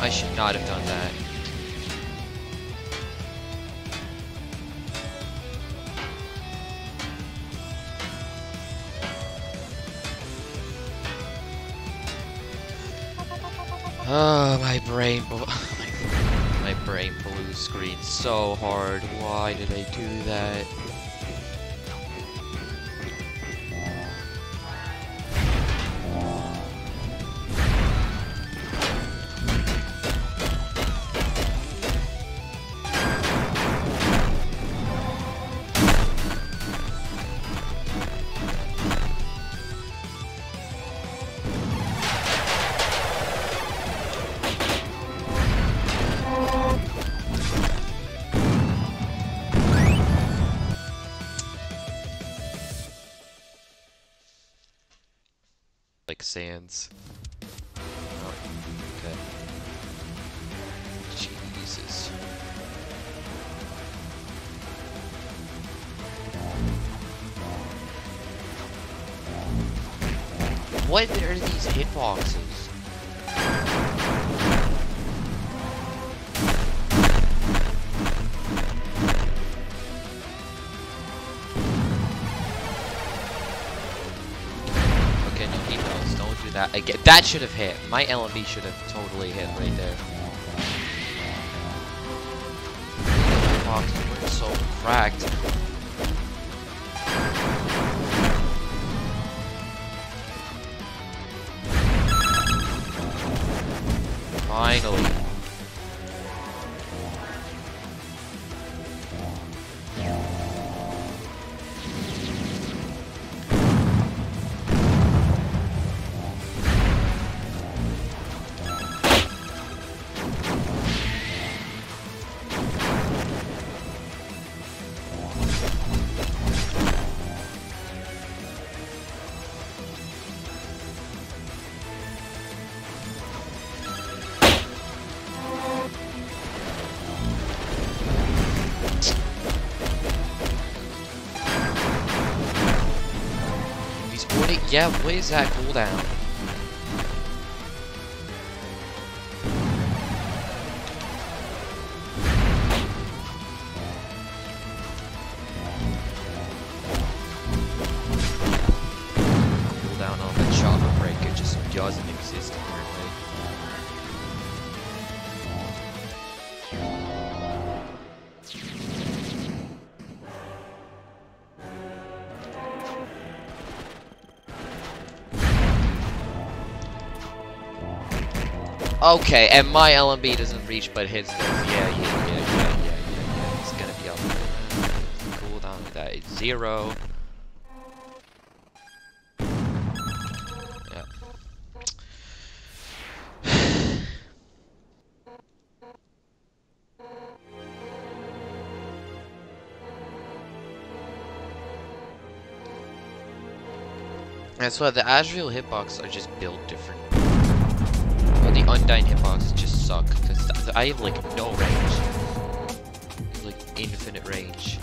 I should not have done that. Oh, my brain, my brain blue screen so hard. Why did I do that? Sands. Oh, okay. Jesus. What are these hitboxes? That. Get that should have hit. My LMB should have totally hit right there. Hitboxes were so cracked. Finally. Yeah, what uh, is that? Cooldown Okay, and my LMB doesn't reach but hits this. Yeah, yeah, yeah, yeah, yeah, yeah, yeah. It's gonna be up. Cooldown of that is zero. That's why the Asriel hitbox are just built different. Well, the Undyne hitboxes just suck because I have like no range, like infinite range.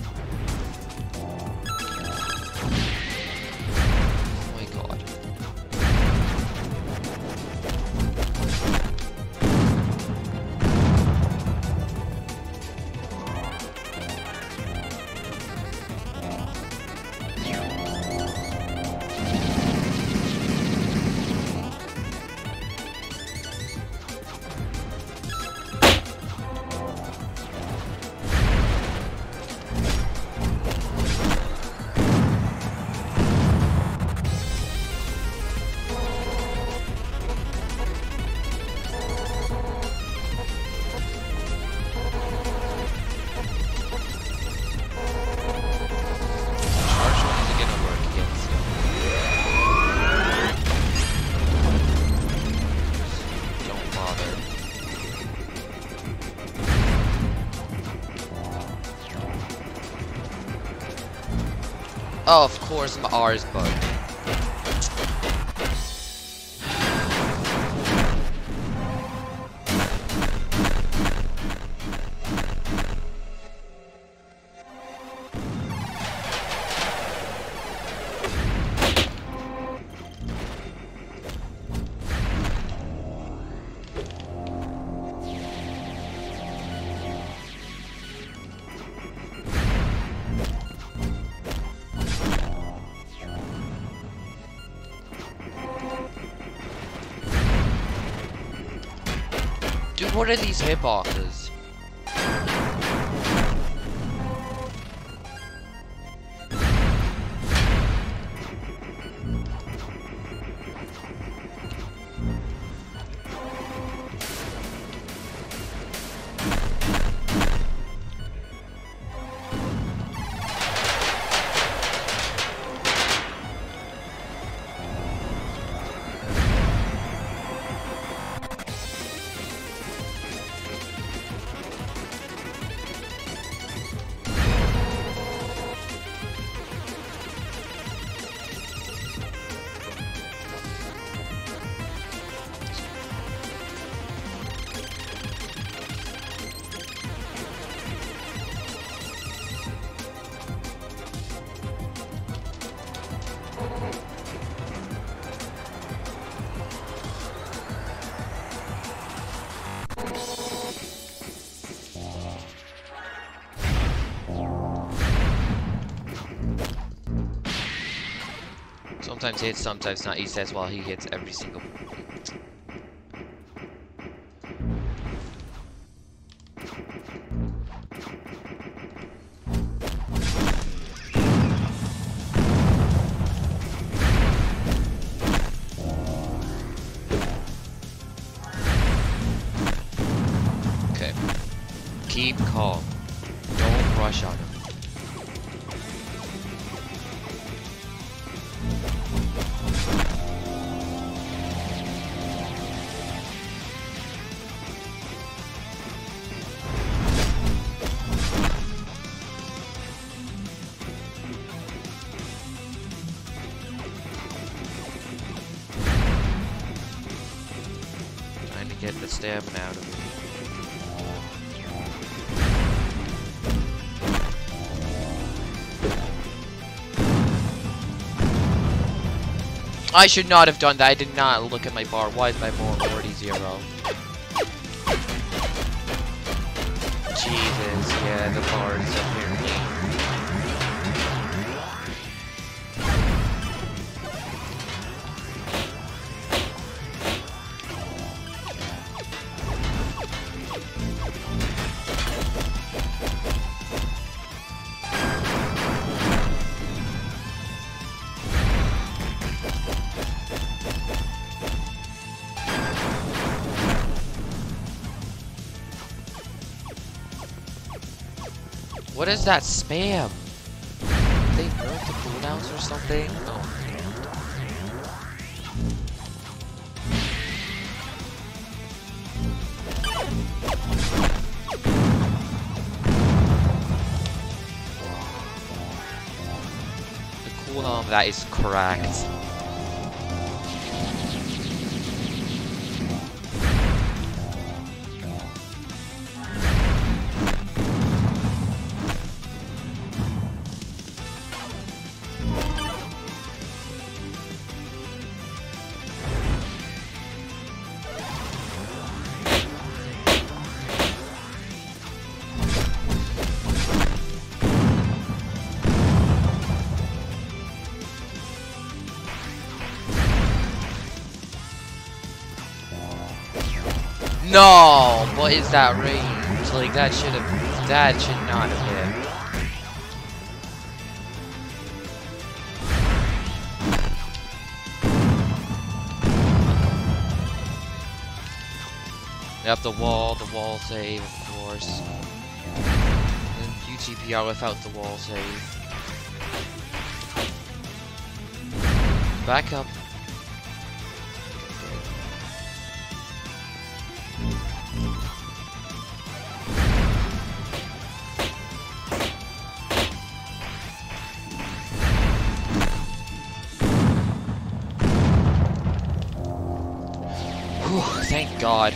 Of course, my what are these hitboxes? Sometimes hits, sometimes not. He says while he hits every single. Stamina out of him. I should not have done that. I did not look at my bar. Why is my bar already zero? Jesus, yeah, the bar is apparently. What is that spam? They nerfed the cooldowns or something? Oh, the cooldown of that is correct. No! What is that range? Like, that should have... That should not have hit. Yep, the wall, the wall save, of course. And UTPR without the wall save. Back up. God.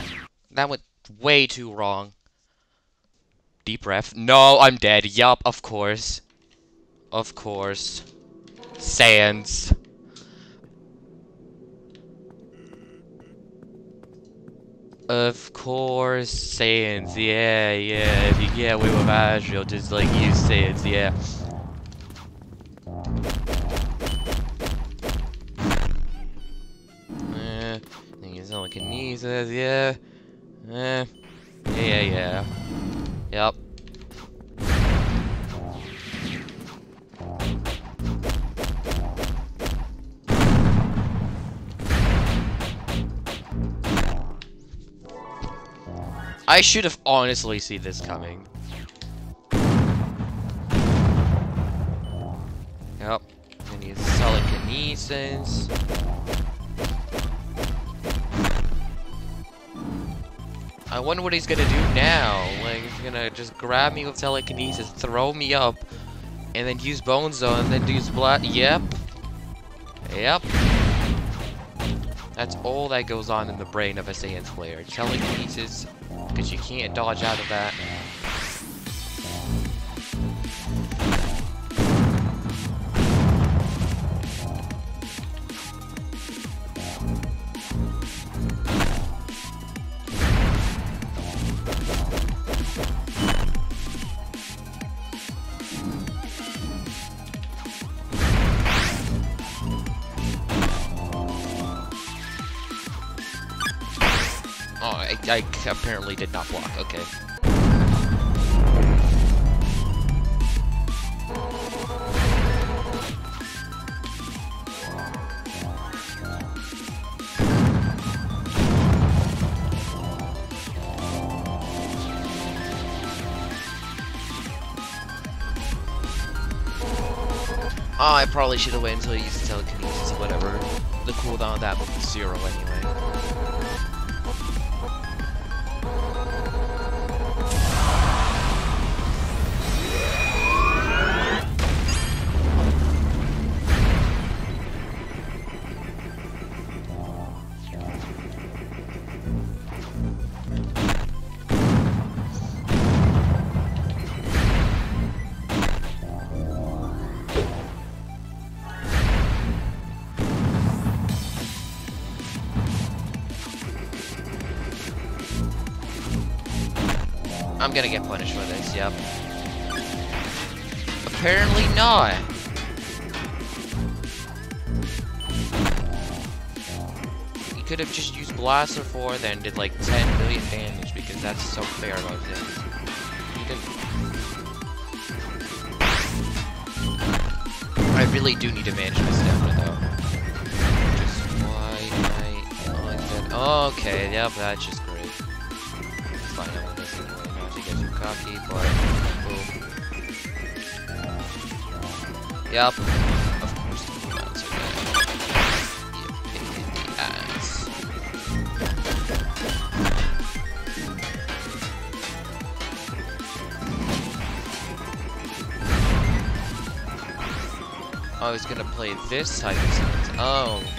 That went way too wrong. Deep breath. No, I'm dead. Yup, of course. Of course. Sans. Of course, Sans. Yeah, yeah. If you get away with Asriel, just like you, Sans. Yeah. Eh, it's telekinesis, yeah. Eh, Yeah, yeah, yeah. Yep. I should have honestly seen this coming. Yep. And he's telekinesis. I wonder what he's gonna do now. Like, he's gonna just grab me with telekinesis, throw me up, and then use Bone Zone, and then use Blood. Yep. Yep. That's all that goes on in the brain of a Saiyan player. Telekinesis, because you can't dodge out of that. I, apparently did not block. Okay. Oh, I probably should have waited until he used telekinesis whatever. The cooldown of that was zero anyway. I'm gonna get punished for this, yep. Apparently not. He could have just used Blaster 4 then did like 10 million damage because that's so fair about didn't. I really do need to manage my stamina though. Just why I that. Oh, okay, yep, that's just cocky, but. Yep. Of course the cooldowns are pain in the ass. I was gonna play this type of sounds. Oh.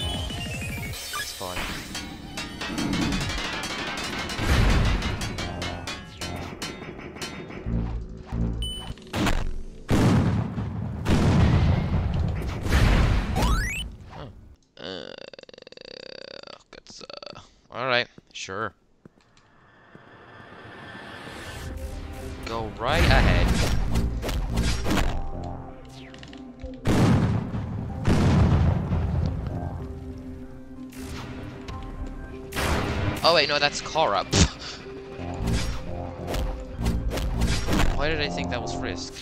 Go right ahead. Oh wait, no, that's Chara. Why did I think that was Frisk?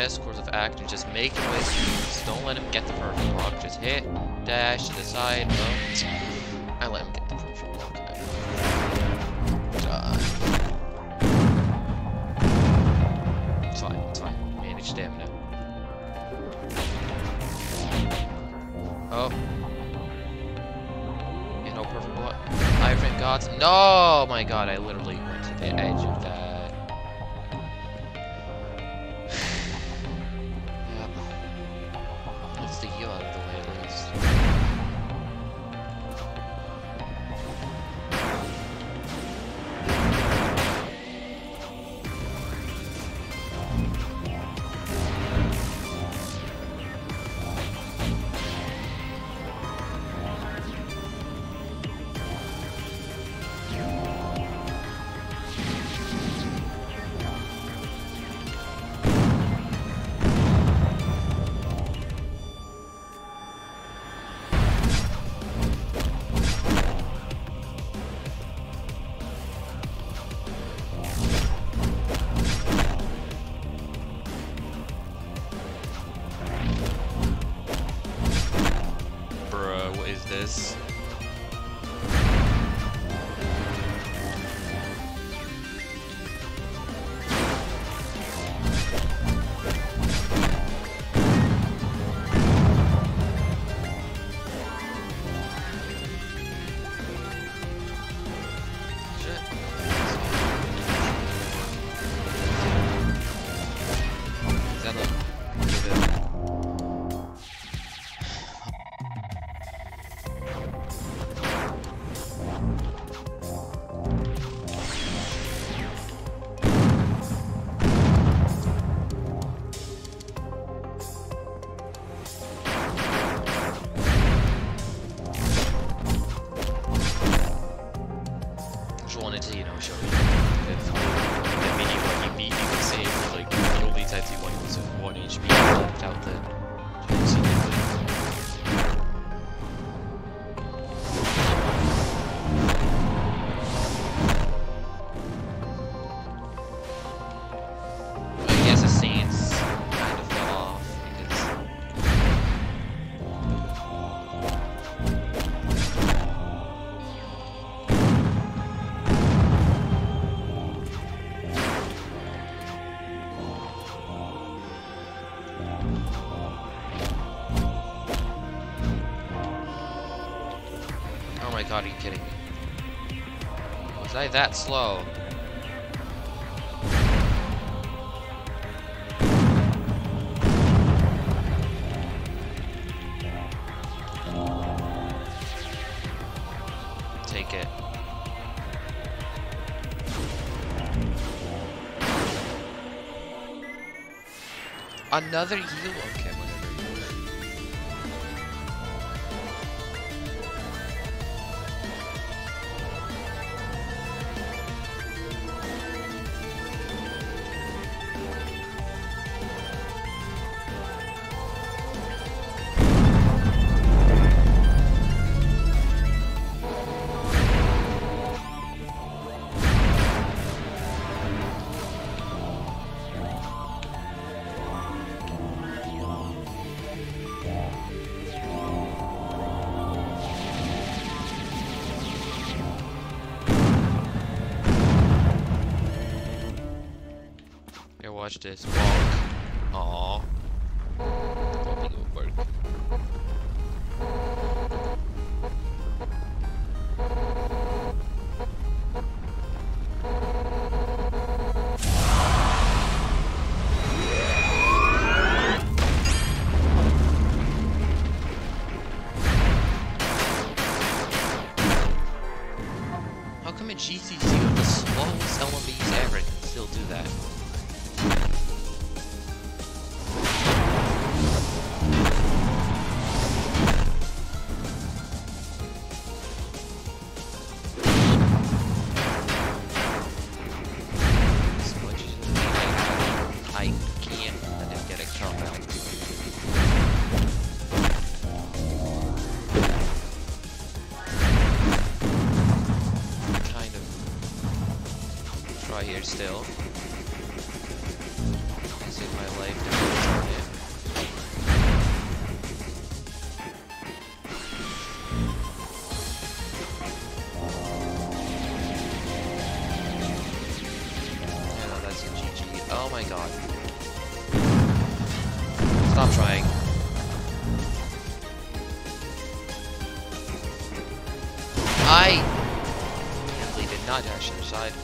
Best course of action. Just make him with Just don't let him get the perfect block. Just hit, dash to the side. Oh, I let him get the perfect block. Fine, it's fine. Manage stamina. Oh. You know, perfect block. Iron gods. No, oh my god, I literally my god, are you kidding me? Was I that slow? Take it. Another heal? This. Walk. Still. If my life it. Yeah, that's a GG. Oh my god. Stop trying. I really did not dash to the side.